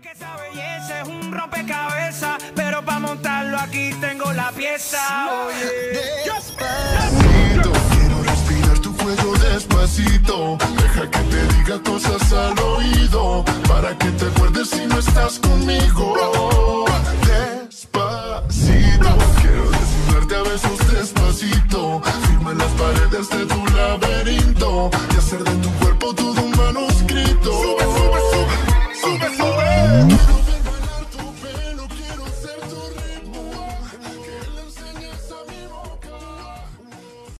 que esa belleza es un rompecabezas, pero para montarlo aquí tengo la pieza. Despacito, quiero respirar tu cuello despacito. Deja que te diga cosas al oído. Para que te acuerdes si no estás conmigo. Despacito, quiero desnudarte a besos despacito. Firma las paredes de tu laberinto y hacer de tu